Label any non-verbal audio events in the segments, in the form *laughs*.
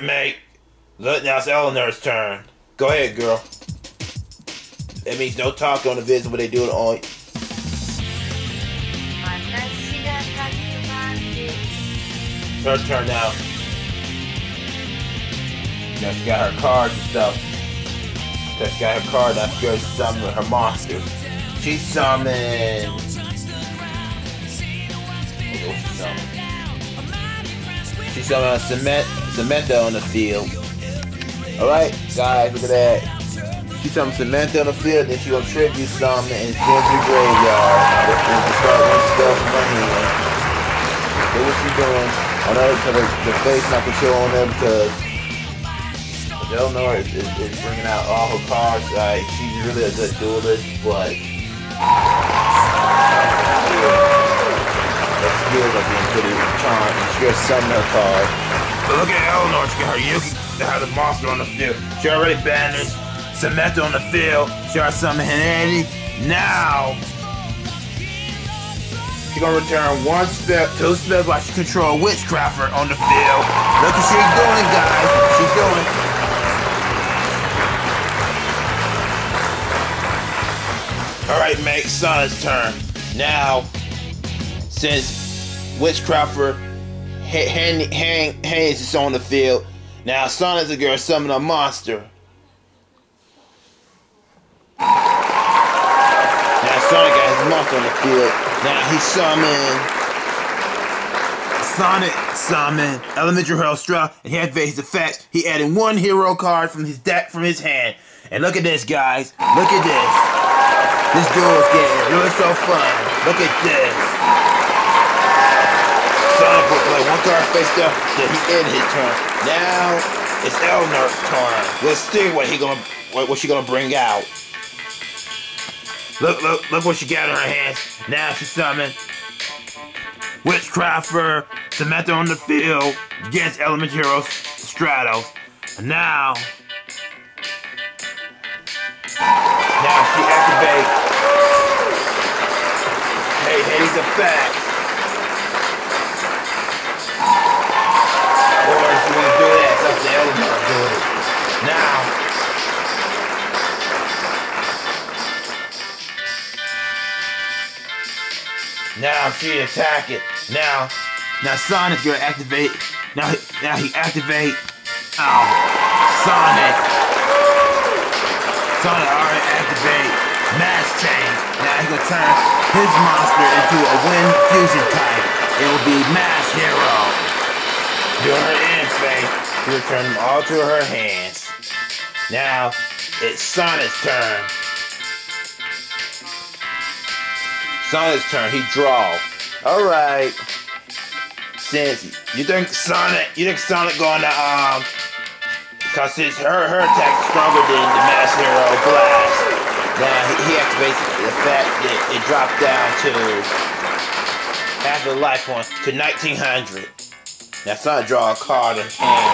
right, mate. Look, now it's Eleanor's turn. Go ahead, girl. That means no talk on the visit when they do it on. It's her turn now. Now she got her cards and stuff. Now she got her card. Now good. summon her monster. She's summoning. She summoned. She summoned a cement Samantha on the field. Alright, guys, look at that. She summoned Samantha on the field, then she gonna tribute send to the graveyard. And she start one spell from her hand. Look what she doing. I know because the, the face not control on there because Eleanor is, is, is bringing out all her cards. Like she's really a good duelist, but her skills are being pretty charmed. She has summon her card. Look at Eleanor. She got her Yuki. Have the monster on the field. She already banished Samantha on the field. She already summoned Hanady. Now she gonna return one spell, two spells while she control Witchcrafter on the field. Look what she's doing, guys. She's doing. All right, mate. Sonic turn. Now, since Witchcrafter Haynes hang, Haynes is on the field, now Sonic's a girl summon a monster. Now Sonic got his monster on the field. Now he summoned Sonic summon Elemental Hero Straw and he activates his effects. He added one hero card from his deck from his hand. And look at this guys. Look at this. This duel is getting really so fun. Look at this. Sonic will play one card face down, he end his turn. Now it's Eleanor's turn. Let's see what he gonna what, what she gonna bring out. Look, look, look what she got in her hands. Now she summoned Witchcrafter, Samantha on the field against Element Hero Stratos. And now, now she activates Hey, Hades effect. That, it's up to Eleanor it. Now, Now she attack it. Now, now Sonic's gonna activate. Now, now he activate. Oh, Sonic. Sonic already activate Mask Change. Now he's gonna turn his monster into a Wind Fusion type. It will be Mass Hero. Do her ends, Faye. She turn them all to her hands. Now, it's Sonic's turn. Sonic's turn. He draw. All right. Since you think Sonic, you think Sonic going to um, cause his her her attack stronger than the Mass Hero Blast. Now he, he activates the fact that it dropped down to after the life point to 1900. Now Sonic draw a card in hand.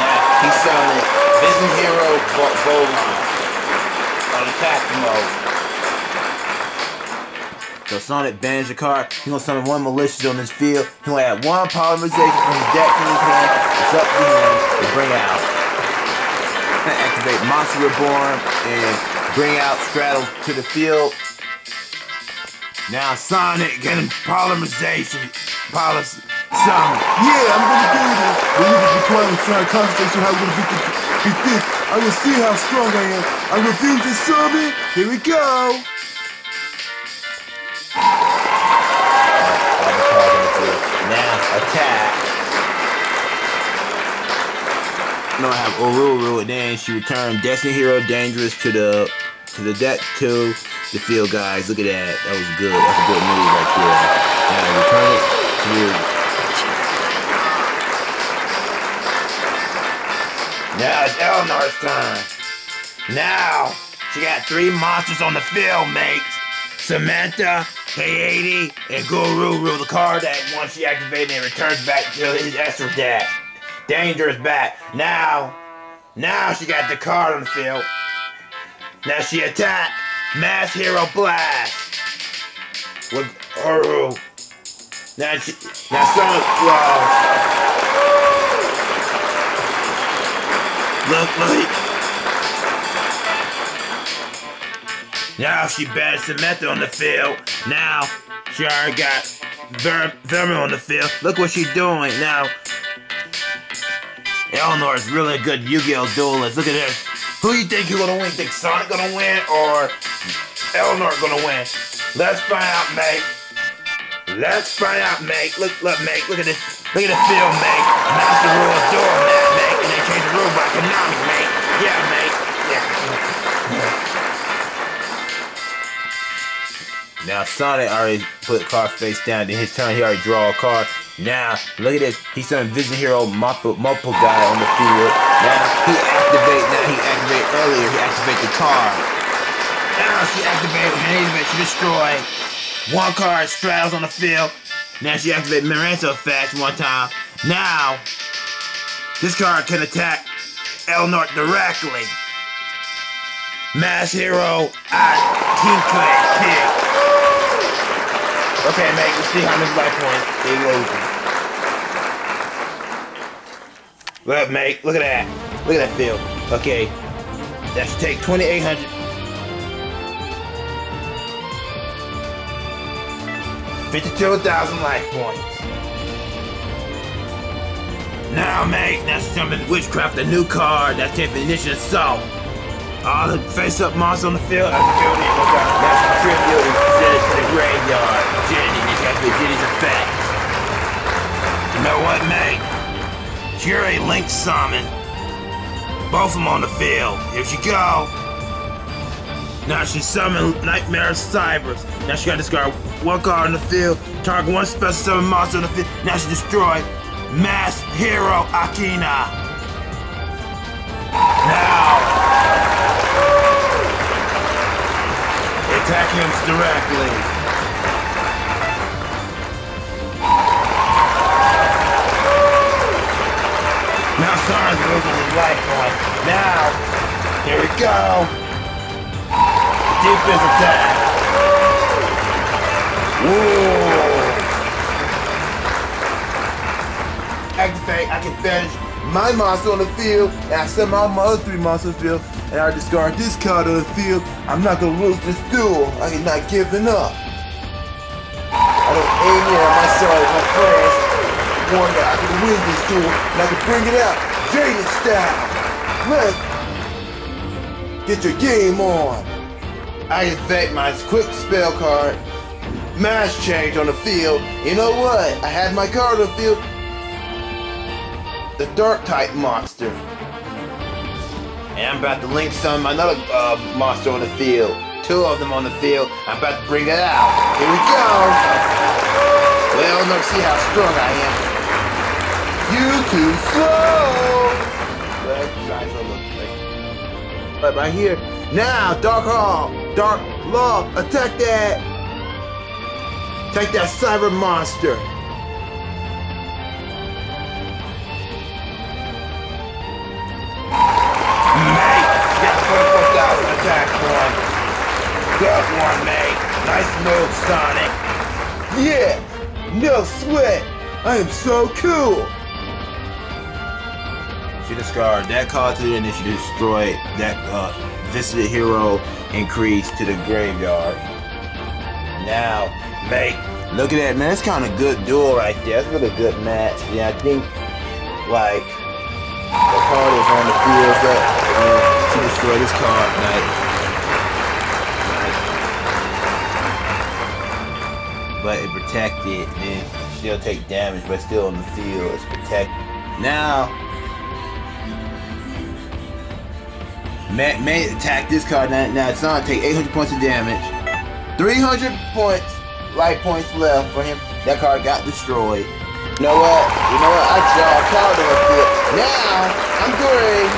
Now he's summoning Vision Hero Bo- on attack mode. So Sonic bans the card. He's gonna summon one malicious on his field. He gonna add one polymerization from his deck to his hand. It's up to him to bring out. Activate Monster Reborn and bring out Straddle to the field. Now Sonic getting polymerization. Policy. Summon. Yeah, I'm gonna do this. But you just be quiet and try to concentrate on how we're gonna beat, the, beat this. I will see how strong I am. I refuse to summon. Here we go. Now attack. No, I have Oruru, and then she returned Destiny Hero Dangerous to the to the deck to the field, guys. Look at that. That was good. That's a good move right there. Now return it to Now it's Eleanor's turn. Now she got three monsters on the field, mates. Samantha, K80, and Guru rule the card that once she activated it returns back to his Extra deck. Danger is back. Now, now she got the card on the field. Now she attack Mass Hero Blast with Uru. Now she, now Sonic, well, Look, look. Now she batted Samantha on the field. Now she already got Ver- Vermin on the field. Look what she's doing. Now Eleanor is really a good Yu-Gi-Oh duelist. Look at this. Who do you think you're gonna win? Think Sonic gonna win or Eleanor gonna win? Let's find out, mate. Let's find out, mate. Look, look, mate. Look at this. Look at the film, mate. Master Rule door, Konami, mate. Yeah, mate. Yeah. Now Sonic already put card face down. Then his turn, he already draw a card. Now look at this. He's some Vision Hero Mopple guy on the field. Now he activate. Now he activate earlier. He activate the card. Now she activated Haven to destroy. One card straddles on the field. Now she activate Miranda fast one time. Now this card can attack Elnor directly. Mass Hero at King. Okay, mate, let's see how many life points they losing. Look, mate, look at that. Look at that field. Okay, that should take 2,800. 52,000 life points. Now, mate, that's summon Witchcraft, a new card. That's definition assault. All the face-up monsters on the field are guilty. That's a tribute and presented to the graveyard. Jenny, has to be Jenny's effect. You know what, mate? You're a Link summon. Both of them on the field. Here she go. Now she summoned Nightmare Cybers. Now she got to discard one card on the field, target one special summon monster on the field. Now she destroyed Mass Hero Akina. Now attack him directly. Now Sonic's losing his life point. Now, here we go. Defense attack. Whoa. I can finish my monster on the field, and I send out my other three monsters on the field, and I discard this card on the field. I'm not gonna lose this duel. I am not giving up. I don't aim in at myself, my friends. One that I can win this duel, and I can bring it out, Jaden style. Let's get your game on. I activate my quick spell card. Mask change on the field. You know what? I had my card on the field. The dark type monster. And I'm about to link some another uh, monster on the field. Two of them on the field. I'm about to bring it out. Here we go. Well, let's see how strong I am. You too slow. Right, right here. Now, Dark Hall, Dark Law, attack that. Take that cyber monster. Good one, mate. Nice move, Sonic. Yeah, no sweat. I am so cool. She discard that card to the end and she destroyed that uh, visited hero increase to the graveyard. Now, mate, look at that, man. That's kind of good duel right there. That's really good match. Yeah, I think, like, the card is on the field, but uh, she destroyed this card, like, but it protected, and it still take damage, but still on the field, it's protected. Now, May, may attack this card now. Now it's not take 800 points of damage. 300 points, life points left for him. That card got destroyed. You know what? You know what? I draw a card. Now I'm going.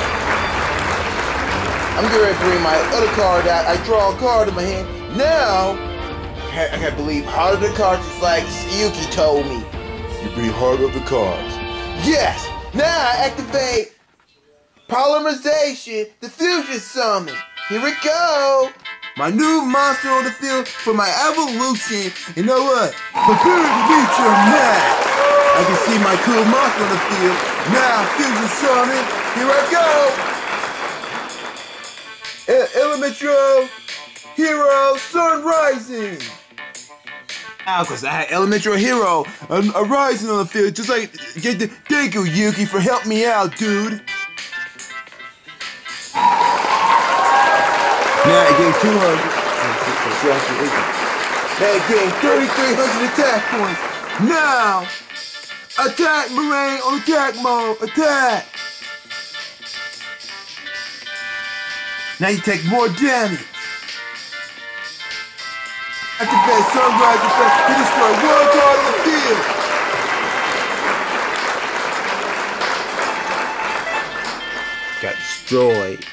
I'm going to bring my other card out. I draw a card in my hand. Now I can't believe Heart of the Cards is like Yuki told me. You bring heart of the cards. Yes! Now I activate polymerization, the fusion summon. Here we go! My new monster on the field for my evolution. You know what? Prepare to meet your match. I can see my cool monster on the field. Now, fusion summon. Here I go. Elemental Hero Sun Rising. Now, cause I had Elemental Hero a, a rising on the field, just like thank you Yuki for helping me out, dude. Now it gained 200. Now gained 3,300 attack points. Now, attack Moraine on attack mode. Attack. Now you take more damage. Activate Sunrise Effect to destroy one card on the field. Got destroyed.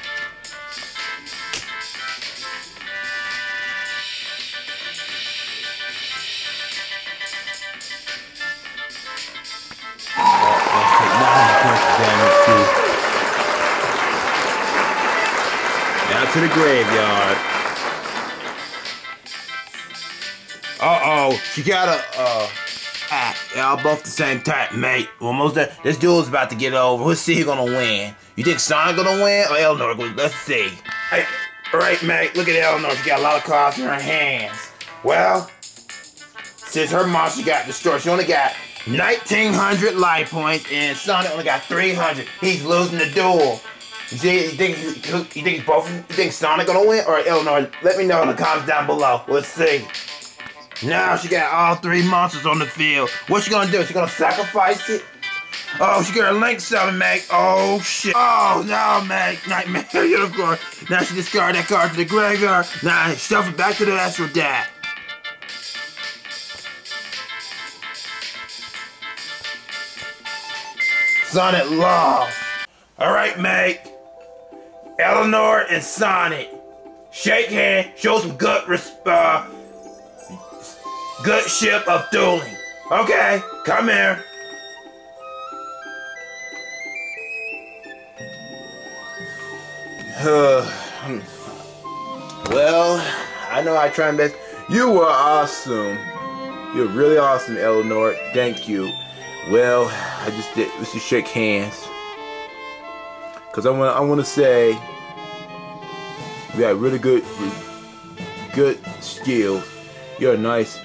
To the graveyard. Uh-oh, she got a, uh, ah, y'all both the same type, mate. Well, most of this duel's about to get over. Let's see who's gonna win. You think Sonic gonna win or Eleanor? Let's see. Hey, all right, mate, look at Eleanor. She got a lot of cards in her hands. Well, since her monster got destroyed, she only got 1,900 life points, and Sonic only got 300. He's losing the duel. You see, you think you think both? You think Sonic gonna win or Eleanor? Let me know in the comments down below. Let's see. Now she got all three monsters on the field. What's she gonna do? She gonna sacrifice it? Oh, she got a link summon, Meg. Oh shit. Oh no, Meg. Nightmare *laughs* Unicorn. Now she discard that card to the graveyard. Now stuff it back to the Astro Dad. Sonic lost. All right, Meg. Eleanor and Sonic. Shake hand. Show some gut res- uh, good ship of dueling. Okay, come here. *sighs* well, I know I tried my best. You were awesome. You're really awesome, Eleanor. Thank you. Well, I just did was to shake hands. Cause I want I want to say we got really good good skills. You're nice.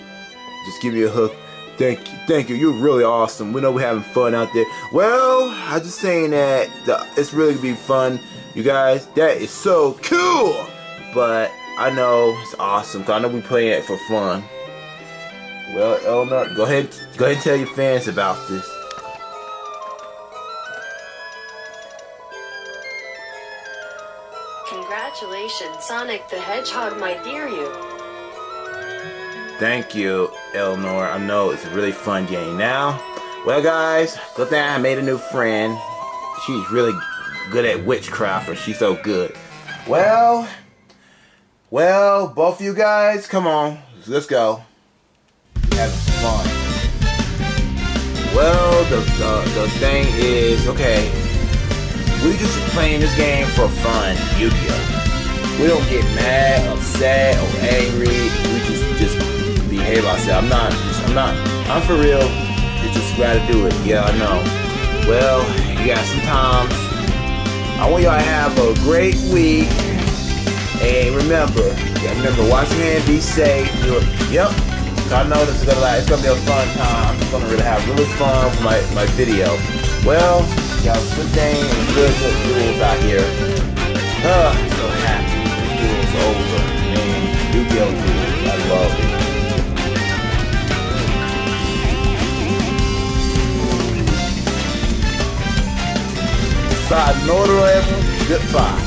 Just give me a hook. Thank you, thank you. You're really awesome. We know we're having fun out there. Well, I'm just saying that the, it's really gonna be fun, you guys. That is so cool. But I know it's awesome. Cause I know we playing it for fun. Well, Eleanor, go ahead, go ahead and tell your fans about this. Congratulations, Sonic the Hedgehog, my dear you. Thank you, Eleanor. I know it's a really fun game. Now, well, guys, good thing I made a new friend. She's really good at witchcraft, or she's so good. Well, well, both of you guys, come on, let's go. Some fun. Well, the, the, the thing is, okay, we just playing this game for fun, Yu-Gi-Oh! We don't get mad, upset, or angry. We just just behave ourselves. I'm not. I'm not. I'm for real. You just gotta do it. Yeah, I know. Well, yeah. Sometimes I want y'all to have a great week. And remember, yeah, remember, wash your hands, be safe. Do it. Yep. I know this is gonna like, it's gonna be a fun time. I'm gonna really have really fun for my my video. Well, y'all good thing and good good rules out here. Uh, so happy. This duel's over. Man, Yu-Gi-Oh! duels. It. Sayonara. Goodbye.